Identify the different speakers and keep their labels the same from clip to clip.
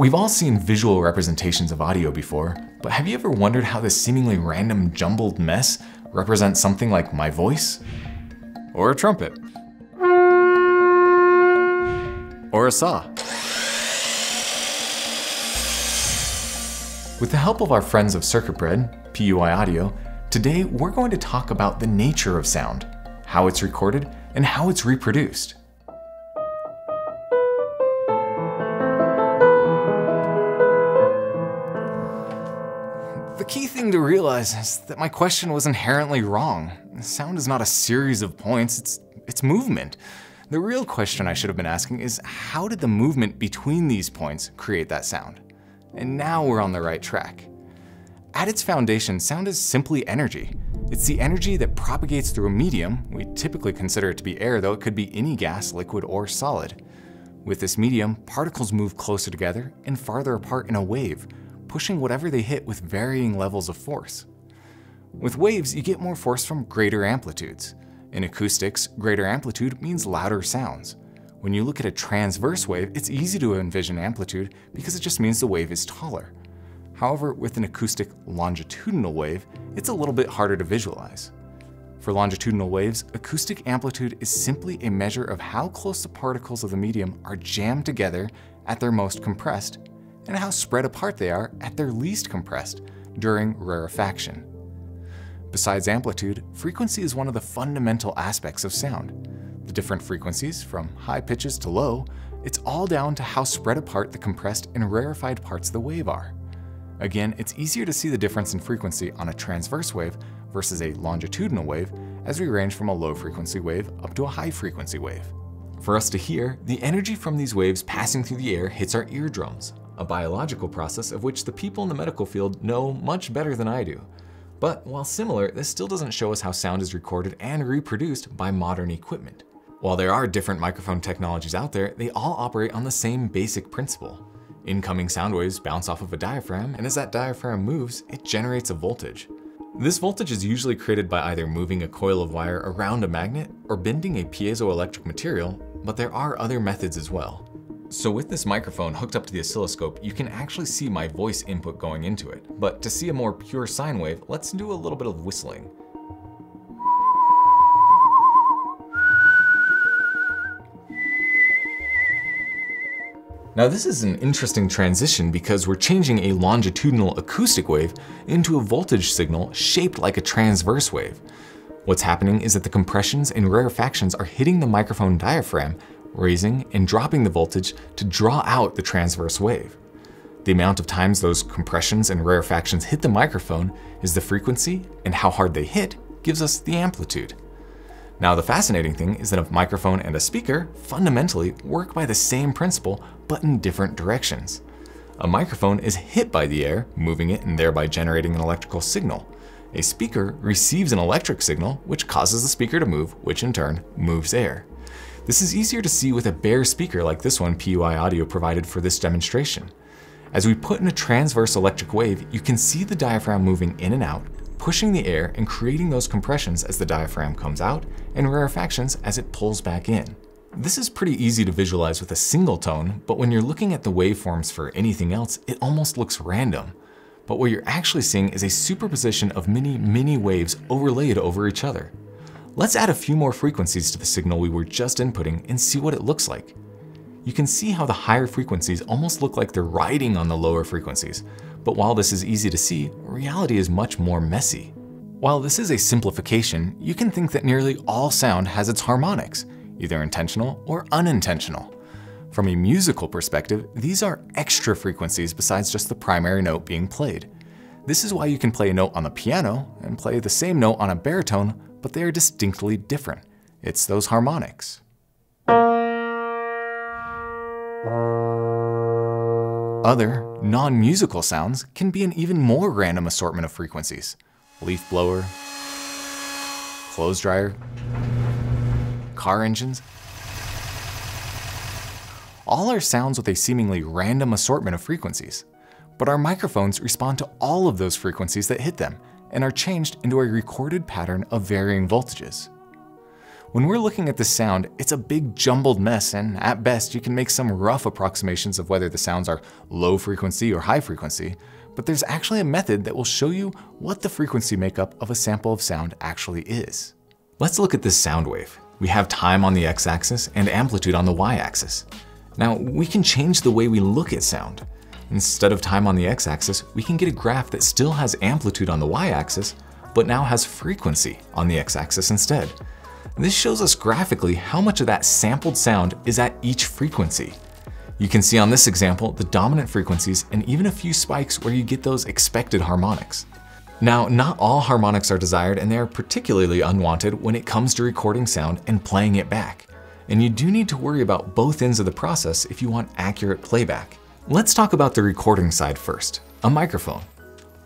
Speaker 1: We've all seen visual representations of audio before, but have you ever wondered how this seemingly random jumbled mess represents something like my voice? Or a trumpet? Or a saw? With the help of our friends of CircuitBread, PUI Audio, today we're going to talk about the nature of sound, how it's recorded, and how it's reproduced. The key thing to realize is that my question was inherently wrong. Sound is not a series of points, it's, it's movement. The real question I should have been asking is how did the movement between these points create that sound? And now we're on the right track. At its foundation, sound is simply energy. It's the energy that propagates through a medium, we typically consider it to be air, though it could be any gas, liquid, or solid. With this medium, particles move closer together and farther apart in a wave, pushing whatever they hit with varying levels of force. With waves, you get more force from greater amplitudes. In acoustics, greater amplitude means louder sounds. When you look at a transverse wave, it's easy to envision amplitude because it just means the wave is taller. However, with an acoustic longitudinal wave, it's a little bit harder to visualize. For longitudinal waves, acoustic amplitude is simply a measure of how close the particles of the medium are jammed together at their most compressed and how spread apart they are at their least compressed during rarefaction. Besides amplitude, frequency is one of the fundamental aspects of sound. The different frequencies, from high pitches to low, it's all down to how spread apart the compressed and rarefied parts of the wave are. Again, it's easier to see the difference in frequency on a transverse wave versus a longitudinal wave as we range from a low frequency wave up to a high frequency wave. For us to hear, the energy from these waves passing through the air hits our eardrums, a biological process of which the people in the medical field know much better than I do. But while similar, this still doesn't show us how sound is recorded and reproduced by modern equipment. While there are different microphone technologies out there, they all operate on the same basic principle. Incoming sound waves bounce off of a diaphragm, and as that diaphragm moves, it generates a voltage. This voltage is usually created by either moving a coil of wire around a magnet or bending a piezoelectric material, but there are other methods as well. So with this microphone hooked up to the oscilloscope, you can actually see my voice input going into it. But to see a more pure sine wave, let's do a little bit of whistling. Now this is an interesting transition because we're changing a longitudinal acoustic wave into a voltage signal shaped like a transverse wave. What's happening is that the compressions and rarefactions are hitting the microphone diaphragm, raising and dropping the voltage to draw out the transverse wave. The amount of times those compressions and rarefactions hit the microphone is the frequency, and how hard they hit gives us the amplitude. Now the fascinating thing is that a microphone and a speaker fundamentally work by the same principle, but in different directions. A microphone is hit by the air, moving it and thereby generating an electrical signal. A speaker receives an electric signal, which causes the speaker to move, which in turn moves air. This is easier to see with a bare speaker like this one PUI Audio provided for this demonstration. As we put in a transverse electric wave, you can see the diaphragm moving in and out, pushing the air and creating those compressions as the diaphragm comes out and rarefactions as it pulls back in. This is pretty easy to visualize with a single tone, but when you're looking at the waveforms for anything else, it almost looks random. But what you're actually seeing is a superposition of many, many waves overlaid over each other. Let's add a few more frequencies to the signal we were just inputting and see what it looks like. You can see how the higher frequencies almost look like they're riding on the lower frequencies, but while this is easy to see, reality is much more messy. While this is a simplification, you can think that nearly all sound has its harmonics, either intentional or unintentional. From a musical perspective, these are extra frequencies besides just the primary note being played. This is why you can play a note on the piano and play the same note on a baritone, but they are distinctly different. It's those harmonics. Other, non-musical sounds can be an even more random assortment of frequencies. Leaf blower, clothes dryer, car engines. All are sounds with a seemingly random assortment of frequencies. But our microphones respond to all of those frequencies that hit them and are changed into a recorded pattern of varying voltages. When we're looking at the sound, it's a big jumbled mess, and at best, you can make some rough approximations of whether the sounds are low frequency or high frequency, but there's actually a method that will show you what the frequency makeup of a sample of sound actually is. Let's look at this sound wave. We have time on the x-axis and amplitude on the y-axis. Now, we can change the way we look at sound. Instead of time on the x-axis, we can get a graph that still has amplitude on the y-axis, but now has frequency on the x-axis instead. This shows us graphically how much of that sampled sound is at each frequency. You can see on this example the dominant frequencies and even a few spikes where you get those expected harmonics. Now, not all harmonics are desired and they are particularly unwanted when it comes to recording sound and playing it back. And you do need to worry about both ends of the process if you want accurate playback. Let's talk about the recording side first, a microphone.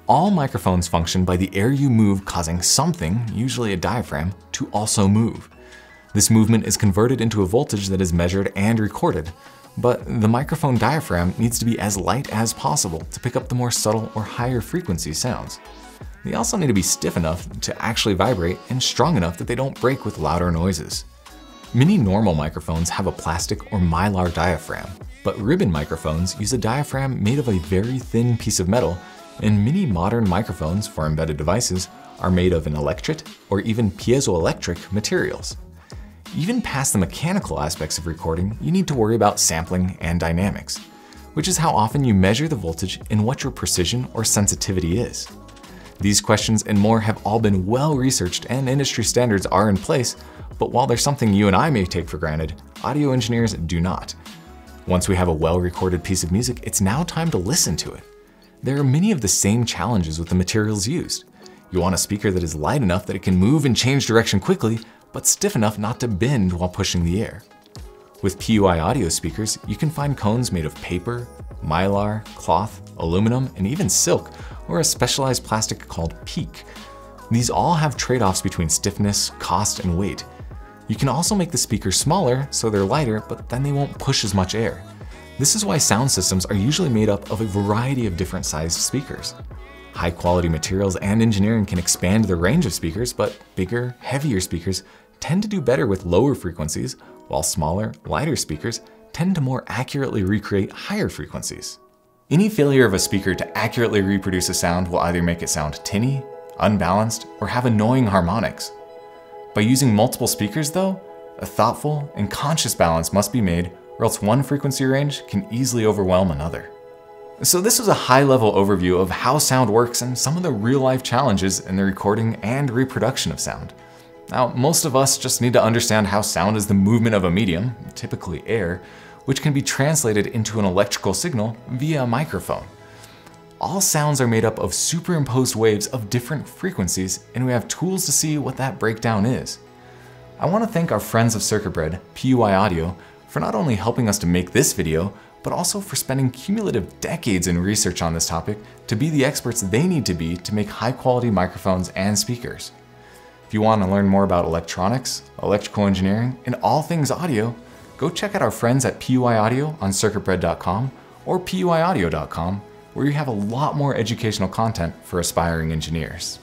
Speaker 1: All microphones function by the air you move causing something, usually a diaphragm, to also move. This movement is converted into a voltage that is measured and recorded, but the microphone diaphragm needs to be as light as possible to pick up the more subtle or higher frequency sounds. They also need to be stiff enough to actually vibrate and strong enough that they don't break with louder noises. Many normal microphones have a plastic or mylar diaphragm, but ribbon microphones use a diaphragm made of a very thin piece of metal, and many modern microphones for embedded devices are made of an electret or even piezoelectric materials. Even past the mechanical aspects of recording, you need to worry about sampling and dynamics, which is how often you measure the voltage and what your precision or sensitivity is. These questions and more have all been well researched and industry standards are in place, but while there's something you and I may take for granted, audio engineers do not. Once we have a well-recorded piece of music, it's now time to listen to it. There are many of the same challenges with the materials used. You want a speaker that is light enough that it can move and change direction quickly, but stiff enough not to bend while pushing the air. With PUI audio speakers, you can find cones made of paper, mylar, cloth, aluminum, and even silk, or a specialized plastic called PEEK. These all have trade-offs between stiffness, cost, and weight. You can also make the speakers smaller so they're lighter, but then they won't push as much air. This is why sound systems are usually made up of a variety of different sized speakers. High quality materials and engineering can expand the range of speakers, but bigger, heavier speakers tend to do better with lower frequencies, while smaller, lighter speakers tend to more accurately recreate higher frequencies. Any failure of a speaker to accurately reproduce a sound will either make it sound tinny, unbalanced, or have annoying harmonics. By using multiple speakers though, a thoughtful and conscious balance must be made or else one frequency range can easily overwhelm another. So this was a high-level overview of how sound works and some of the real-life challenges in the recording and reproduction of sound. Now, most of us just need to understand how sound is the movement of a medium, typically air, which can be translated into an electrical signal via a microphone. All sounds are made up of superimposed waves of different frequencies, and we have tools to see what that breakdown is. I want to thank our friends of CircuitBread, PUI Audio, for not only helping us to make this video, but also for spending cumulative decades in research on this topic to be the experts they need to be to make high quality microphones and speakers. If you want to learn more about electronics, electrical engineering, and all things audio, go check out our friends at PUI Audio on circuitbread.com or puiaudio.com, where you have a lot more educational content for aspiring engineers.